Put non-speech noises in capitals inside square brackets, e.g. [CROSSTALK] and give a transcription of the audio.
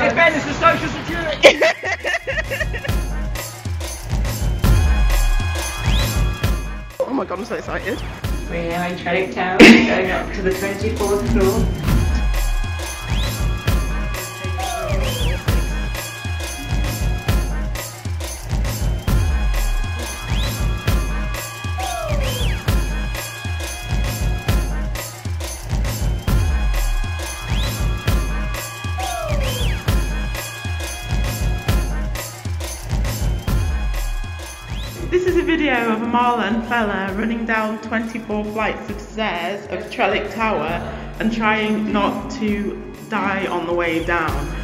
again, it's the social security. [LAUGHS] oh my god, I'm so excited. We're now in Trellick Tower, going up to the 24th floor. This is a video of a Marlon fella running down 24 flights of stairs of Trellick Tower and trying not to die on the way down.